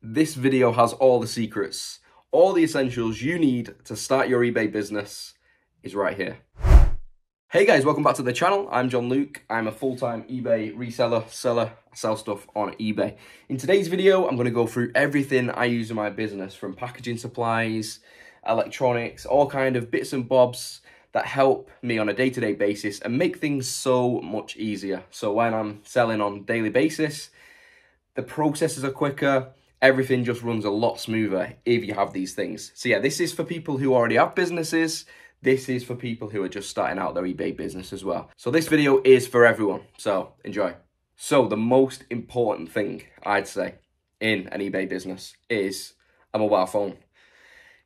This video has all the secrets, all the essentials you need to start your eBay business is right here. Hey guys, welcome back to the channel. I'm Jon Luc. I'm a full-time eBay reseller, seller. Sell stuff on eBay. In today's video, I'm going to go through everything I use in my business, from packaging supplies, electronics, all kind of bits and bobs that help me on a day-to-day -day basis and make things so much easier. So when I'm selling on daily basis, the processes are quicker, everything just runs a lot smoother if you have these things. So yeah, this is for people who already have businesses. This is for people who are just starting out their eBay business as well. So this video is for everyone. So enjoy. So the most important thing I'd say in an eBay business is a mobile phone.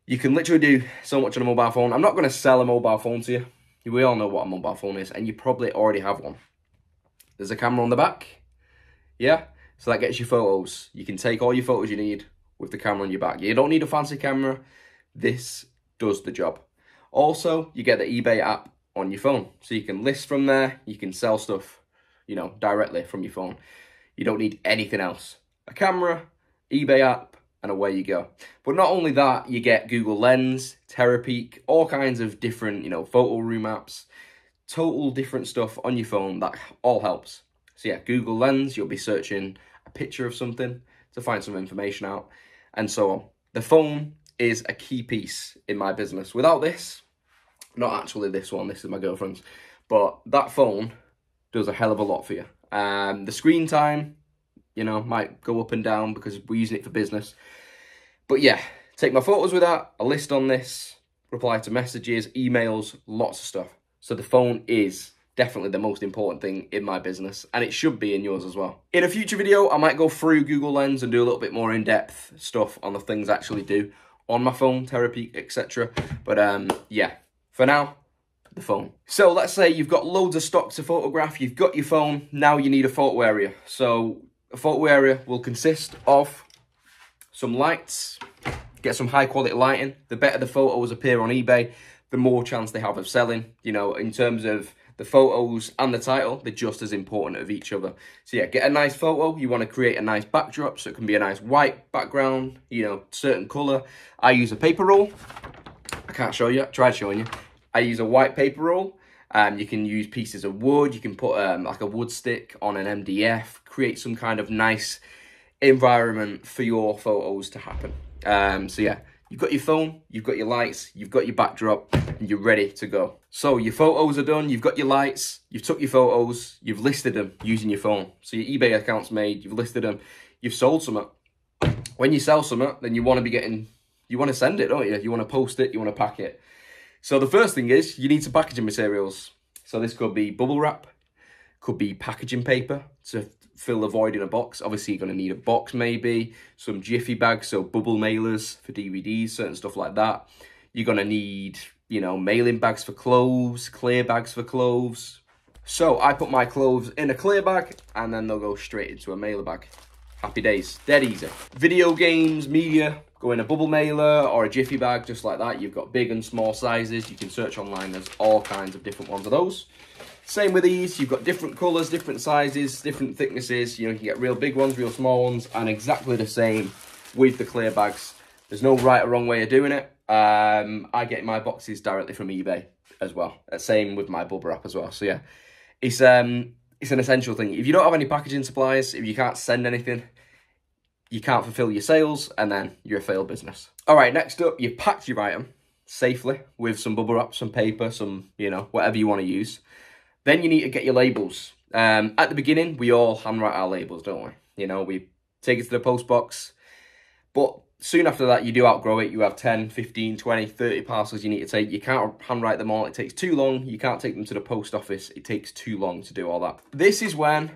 You can literally do so much on a mobile phone. I'm not going to sell a mobile phone to you. We all know what a mobile phone is and you probably already have one. There's a camera on the back. Yeah, so that gets you photos. You can take all your photos you need with the camera on your back. You don't need a fancy camera. This does the job. Also, you get the eBay app on your phone. So you can list from there. You can sell stuff, you know, directly from your phone. You don't need anything else. A camera, eBay app, and away you go. But not only that, you get Google Lens, Terapeak, all kinds of different, you know, photo room apps, total different stuff on your phone that all helps. So yeah, Google Lens, you'll be searching picture of something to find some information out, and so on. The phone is a key piece in my business. Without this, not actually this one, this is my girlfriend's, but that phone does a hell of a lot for you. Um, the screen time, you know, might go up and down because we're using it for business. But yeah, take my photos with that, a list on this, reply to messages, emails, lots of stuff. So the phone is definitely the most important thing in my business and it should be in yours as well. In a future video, I might go through Google Lens and do a little bit more in-depth stuff on the things I actually do on my phone, Terapeak, etc. But um, yeah, for now, the phone. So let's say you've got loads of stock to photograph, you've got your phone, now you need a photo area. So a photo area will consist of some lights, get some high quality lighting. The better the photos appear on eBay, the more chance they have of selling. You know, in terms of the photos and the title, they're just as important of each other. So yeah, get a nice photo. You want to create a nice backdrop, so it can be a nice white background, you know, certain color. I use a paper roll. I can't show you, I tried showing you. I use a white paper roll. Um, you can use pieces of wood. You can put um, like a wood stick on an MDF, create some kind of nice environment for your photos to happen. Um, so yeah, You've got your phone, you've got your lights, you've got your backdrop, and you're ready to go. So your photos are done, you've got your lights, you've took your photos, you've listed them using your phone. So your eBay account's made, you've listed them, you've sold some. Of. When you sell some, of, then you want to be getting, you want to send it, don't you? You want to post it, you want to pack it. So the first thing is you need some packaging materials. So this could be bubble wrap, could be packaging paper to fill the void in a box. Obviously, you're going to need a box maybe, some jiffy bags, so bubble mailers for DVDs, certain stuff like that. You're going to need, you know, mailing bags for clothes, clear bags for clothes. So I put my clothes in a clear bag and then they'll go straight into a mailer bag. Happy days, dead easy. Video games, media, go in a bubble mailer or a jiffy bag, just like that. You've got big and small sizes. You can search online, there's all kinds of different ones of those. Same with these, you've got different colours, different sizes, different thicknesses. You know, you can get real big ones, real small ones, and exactly the same with the clear bags. There's no right or wrong way of doing it. Um, I get my boxes directly from eBay as well. Uh, same with my bubble wrap as well. So yeah, it's um, it's an essential thing. If you don't have any packaging supplies, if you can't send anything, you can't fulfill your sales, and then you're a failed business. All right, next up, you packed your item safely with some bubble wrap, some paper, some, you know, whatever you want to use. Then you need to get your labels. Um, at the beginning, we all handwrite our labels, don't we? You know, we take it to the post box. But soon after that, you do outgrow it. You have 10, 15, 20, 30 parcels you need to take. You can't handwrite them all. It takes too long. You can't take them to the post office. It takes too long to do all that. This is when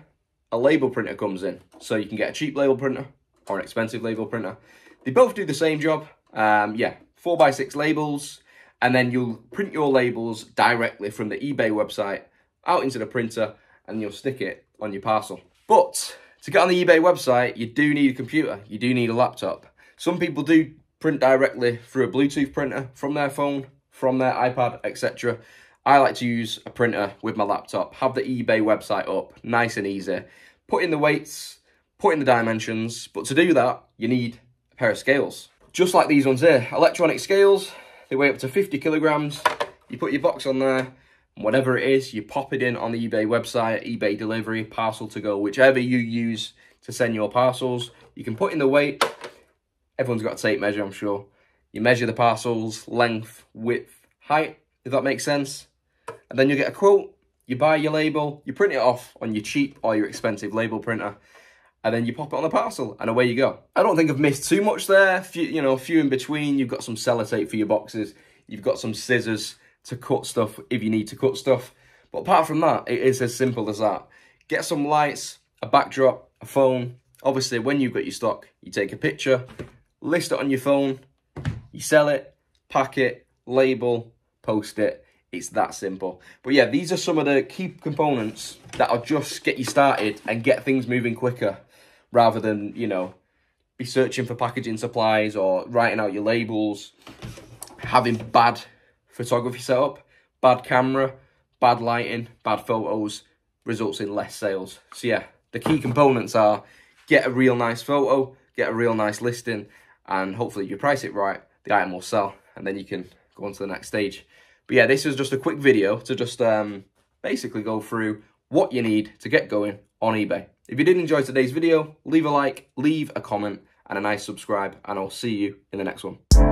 a label printer comes in. So you can get a cheap label printer or an expensive label printer. They both do the same job. Um, yeah, 4x6 labels. And then you'll print your labels directly from the eBay website out into the printer and you'll stick it on your parcel. But to get on the eBay website, you do need a computer, you do need a laptop. Some people do print directly through a Bluetooth printer from their phone, from their iPad, etc. I like to use a printer with my laptop, have the eBay website up, nice and easy. Put in the weights, put in the dimensions, but to do that, you need a pair of scales. Just like these ones here, electronic scales, they weigh up to 50 kilograms. You put your box on there, whatever it is, you pop it in on the eBay website, eBay delivery, parcel to go, whichever you use to send your parcels. You can put in the weight. Everyone's got a tape measure, I'm sure. You measure the parcels, length, width, height, if that makes sense. And then you get a quote, you buy your label, you print it off on your cheap or your expensive label printer, and then you pop it on the parcel, and away you go. I don't think I've missed too much there. Few, you know, a few in between. You've got some sellotape for your boxes. You've got some scissors to cut stuff if you need to cut stuff. But apart from that, it is as simple as that. Get some lights, a backdrop, a phone. Obviously, when you've got your stock, you take a picture, list it on your phone, you sell it, pack it, label, post it. It's that simple. But yeah, these are some of the key components that'll just get you started and get things moving quicker rather than, you know, be searching for packaging supplies or writing out your labels, having bad photography setup, bad camera, bad lighting, bad photos results in less sales. So yeah, the key components are get a real nice photo, get a real nice listing, and hopefully if you price it right, the item will sell, and then you can go on to the next stage. But yeah, this is just a quick video to just um, basically go through what you need to get going on eBay. If you did enjoy today's video, leave a like, leave a comment, and a nice subscribe, and I'll see you in the next one.